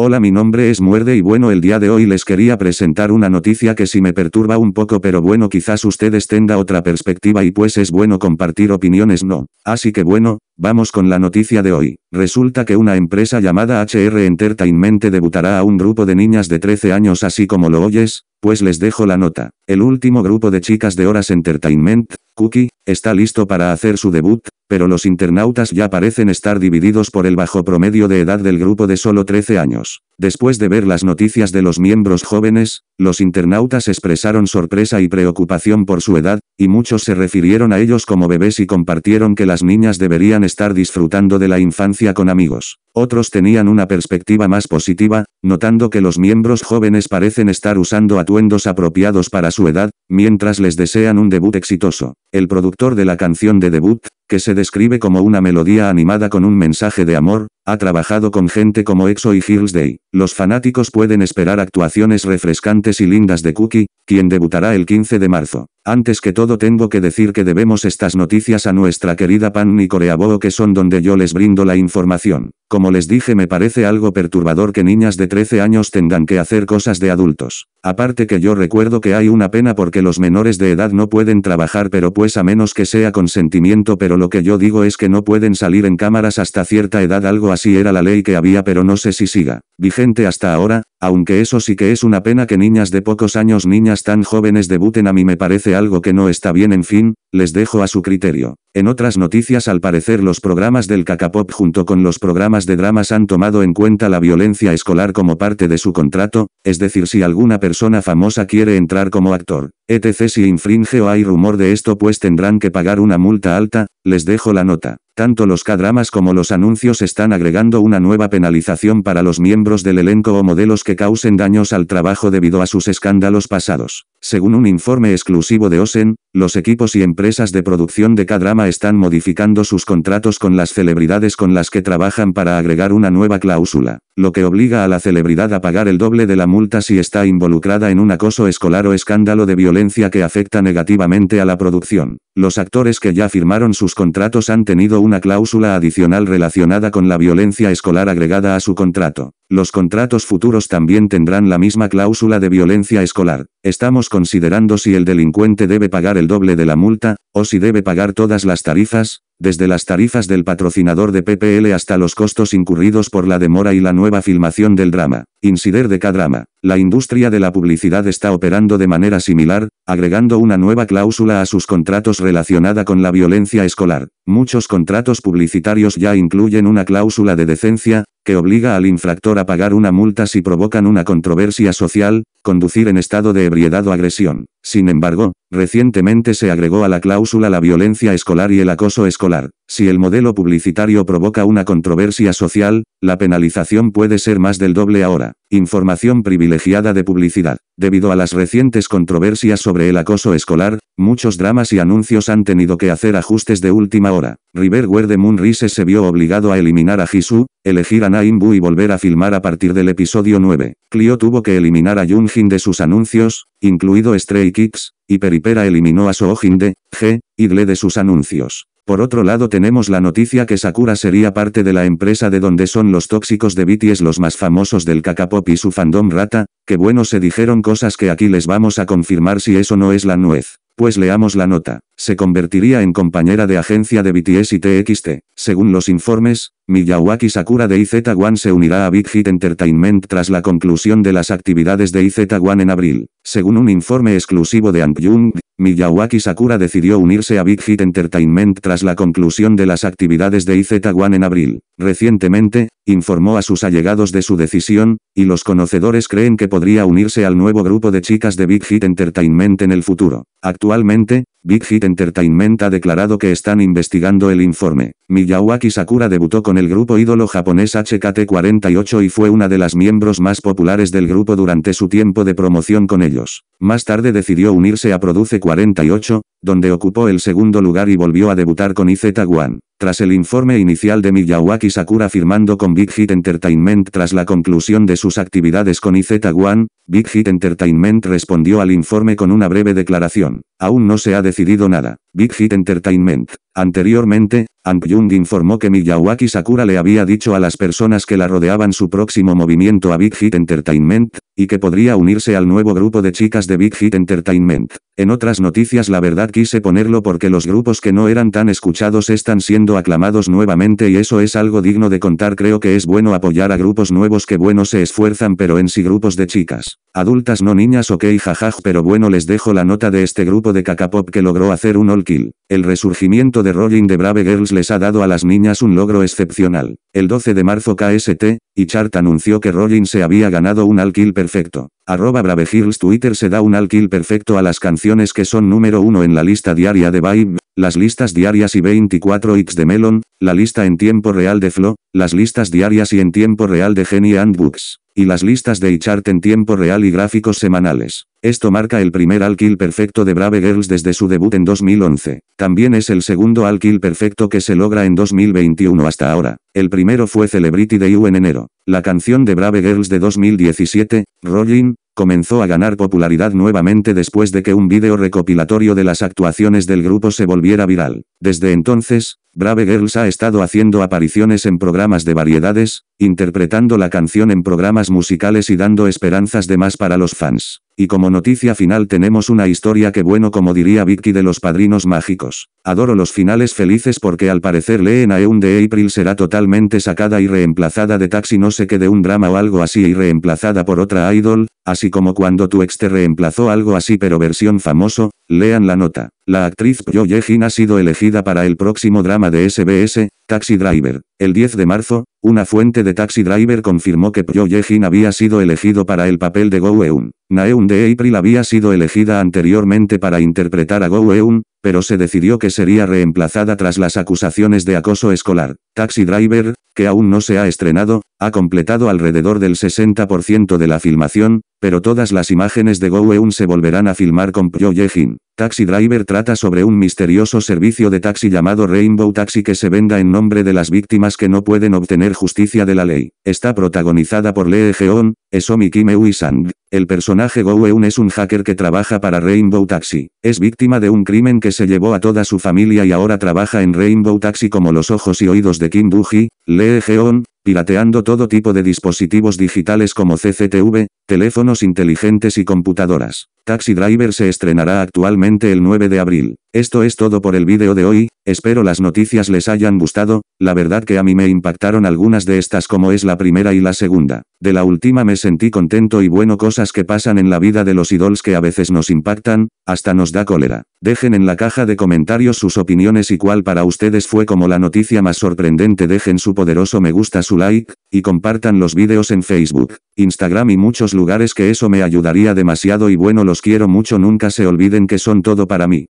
Hola mi nombre es Muerde y bueno el día de hoy les quería presentar una noticia que sí me perturba un poco pero bueno quizás ustedes tenga otra perspectiva y pues es bueno compartir opiniones no. Así que bueno, vamos con la noticia de hoy. Resulta que una empresa llamada HR Entertainment debutará a un grupo de niñas de 13 años así como lo oyes, pues les dejo la nota. El último grupo de chicas de Horas Entertainment, Cookie, está listo para hacer su debut, pero los internautas ya parecen estar divididos por el bajo promedio de edad del grupo de solo 13 años. Después de ver las noticias de los miembros jóvenes, los internautas expresaron sorpresa y preocupación por su edad, y muchos se refirieron a ellos como bebés y compartieron que las niñas deberían estar disfrutando de la infancia con amigos. Otros tenían una perspectiva más positiva, notando que los miembros jóvenes parecen estar usando atuendos apropiados para su edad, mientras les desean un debut exitoso. El productor de la canción de debut, que se describe como una melodía animada con un mensaje de amor, ha trabajado con gente como EXO y Hills Day. Los fanáticos pueden esperar actuaciones refrescantes y lindas de Cookie, quien debutará el 15 de marzo. Antes que todo tengo que decir que debemos estas noticias a nuestra querida Pan y Coreabo que son donde yo les brindo la información. Como les dije me parece algo perturbador que niñas de 13 años tengan que hacer cosas de adultos. Aparte que yo recuerdo que hay una pena porque los menores de edad no pueden trabajar pero pues a menos que sea consentimiento pero lo que yo digo es que no pueden salir en cámaras hasta cierta edad algo así era la ley que había pero no sé si siga vigente hasta ahora, aunque eso sí que es una pena que niñas de pocos años niñas tan jóvenes debuten a mí me parece algo que no está bien en fin, les dejo a su criterio. En otras noticias al parecer los programas del Cacapop junto con los programas de dramas han tomado en cuenta la violencia escolar como parte de su contrato, es decir si alguna persona famosa quiere entrar como actor, etc si infringe o hay rumor de esto pues tendrán que pagar una multa alta, les dejo la nota. Tanto los K-dramas como los anuncios están agregando una nueva penalización para los miembros del elenco o modelos que causen daños al trabajo debido a sus escándalos pasados. Según un informe exclusivo de Osen, los equipos y empresas de producción de K-drama están modificando sus contratos con las celebridades con las que trabajan para agregar una nueva cláusula, lo que obliga a la celebridad a pagar el doble de la multa si está involucrada en un acoso escolar o escándalo de violencia que afecta negativamente a la producción. Los actores que ya firmaron sus contratos han tenido una cláusula adicional relacionada con la violencia escolar agregada a su contrato. Los contratos futuros también tendrán la misma cláusula de violencia escolar. Estamos considerando si el delincuente debe pagar el doble de la multa, o si debe pagar todas las tarifas, desde las tarifas del patrocinador de PPL hasta los costos incurridos por la demora y la nueva filmación del drama. Insider de K-Drama. La industria de la publicidad está operando de manera similar, agregando una nueva cláusula a sus contratos relacionada con la violencia escolar. Muchos contratos publicitarios ya incluyen una cláusula de decencia, que obliga al infractor a pagar una multa si provocan una controversia social, conducir en estado de ebriedad o agresión. Sin embargo, recientemente se agregó a la cláusula la violencia escolar y el acoso escolar. Si el modelo publicitario provoca una controversia social, la penalización puede ser más del doble ahora. Información privilegiada de publicidad. Debido a las recientes controversias sobre el acoso escolar, muchos dramas y anuncios han tenido que hacer ajustes de última hora. River de Moon se vio obligado a eliminar a Jisoo, elegir a Naimbu y volver a filmar a partir del episodio 9. Clio tuvo que eliminar a Junjin de sus anuncios, incluido Stray Kids, y Peripera eliminó a Soojin de G, Idle de sus anuncios. Por otro lado tenemos la noticia que Sakura sería parte de la empresa de donde son los tóxicos de BTS los más famosos del Kakapop y su fandom rata, que bueno se dijeron cosas que aquí les vamos a confirmar si eso no es la nuez. Pues leamos la nota. Se convertiría en compañera de agencia de BTS y TXT. Según los informes, Miyawaki Sakura de IZ*ONE se unirá a Big Hit Entertainment tras la conclusión de las actividades de IZ*ONE en abril. Según un informe exclusivo de Jung, Miyawaki Sakura decidió unirse a Big Hit Entertainment tras la conclusión de las actividades de IZ*ONE en abril. Recientemente, informó a sus allegados de su decisión, y los conocedores creen que podría unirse al nuevo grupo de chicas de Big Hit Entertainment en el futuro. Actualmente, Big Hit Entertainment ha declarado que están investigando el informe. Miyawaki Sakura debutó con el grupo ídolo japonés HKT48 y fue una de las miembros más populares del grupo durante su tiempo de promoción con ellos. Más tarde decidió unirse a Produce 48, donde ocupó el segundo lugar y volvió a debutar con IZ*ONE. Tras el informe inicial de Miyawaki Sakura firmando con Big Hit Entertainment tras la conclusión de sus actividades con IZ-1, Big Hit Entertainment respondió al informe con una breve declaración. Aún no se ha decidido nada. Big Hit Entertainment. Anteriormente, Ang Jung informó que Miyawaki Sakura le había dicho a las personas que la rodeaban su próximo movimiento a Big Hit Entertainment, y que podría unirse al nuevo grupo de chicas de Big Hit Entertainment. En otras noticias la verdad quise ponerlo porque los grupos que no eran tan escuchados están siendo aclamados nuevamente y eso es algo digno de contar creo que es bueno apoyar a grupos nuevos que bueno se esfuerzan pero en sí grupos de chicas. Adultas no niñas ok jajaj pero bueno les dejo la nota de este grupo de pop que logró hacer un all kill. El resurgimiento de Rolling de Brave Girls les ha dado a las niñas un logro excepcional. El 12 de marzo KST, y Chart anunció que Rolling se había ganado un all kill perfecto. Arroba Brave Girls Twitter se da un all kill perfecto a las canciones que son número uno en la lista diaria de Vibe, las listas diarias y 24x de Melon, la lista en tiempo real de Flo, las listas diarias y en tiempo real de Genie and Books, y las listas de iChart en tiempo real y gráficos semanales. Esto marca el primer all kill perfecto de Brave Girls desde su debut en 2011. También es el segundo all kill perfecto que se logra en 2021 hasta ahora. El primero fue Celebrity Day en enero. La canción de Brave Girls de 2017, Rolling, comenzó a ganar popularidad nuevamente después de que un vídeo recopilatorio de las actuaciones del grupo se volviera viral. Desde entonces, Brave Girls ha estado haciendo apariciones en programas de variedades, interpretando la canción en programas musicales y dando esperanzas de más para los fans. Y como noticia final tenemos una historia que bueno como diría Vicky de los padrinos mágicos. Adoro los finales felices porque al parecer leen a Eun de April será totalmente sacada y reemplazada de Taxi no qué de un drama o algo así y reemplazada por otra idol, así como cuando tu ex te reemplazó algo así pero versión famoso, lean la nota. La actriz Pyo Ye-jin ha sido elegida para el próximo drama de SBS, Taxi Driver. El 10 de marzo, una fuente de Taxi Driver confirmó que Pyo Ye-jin había sido elegido para el papel de Go Eun. Naeun de April había sido elegida anteriormente para interpretar a Go Eun, pero se decidió que sería reemplazada tras las acusaciones de acoso escolar. Taxi Driver, que aún no se ha estrenado, ha completado alrededor del 60% de la filmación, pero todas las imágenes de Go Eun se volverán a filmar con Pyo Ye-jin. Taxi Driver trata sobre un misterioso servicio de taxi llamado Rainbow Taxi que se venda en nombre de las víctimas que no pueden obtener justicia de la ley. Está protagonizada por Lee Jeon, Esomi Kim Eui Sang. El personaje Go Eun es un hacker que trabaja para Rainbow Taxi. Es víctima de un crimen que se llevó a toda su familia y ahora trabaja en Rainbow Taxi como los ojos y oídos de Kim Doo-hee, Lee Jeon, pirateando todo tipo de dispositivos digitales como CCTV, teléfonos inteligentes y computadoras. Taxi Driver se estrenará actualmente el 9 de abril. Esto es todo por el vídeo de hoy, espero las noticias les hayan gustado, la verdad que a mí me impactaron algunas de estas como es la primera y la segunda. De la última me sentí contento y bueno cosas que pasan en la vida de los idols que a veces nos impactan, hasta nos da cólera. Dejen en la caja de comentarios sus opiniones y cuál para ustedes fue como la noticia más sorprendente dejen su poderoso me gusta su like, y compartan los vídeos en Facebook, Instagram y muchos lugares que eso me ayudaría demasiado y bueno quiero mucho nunca se olviden que son todo para mí.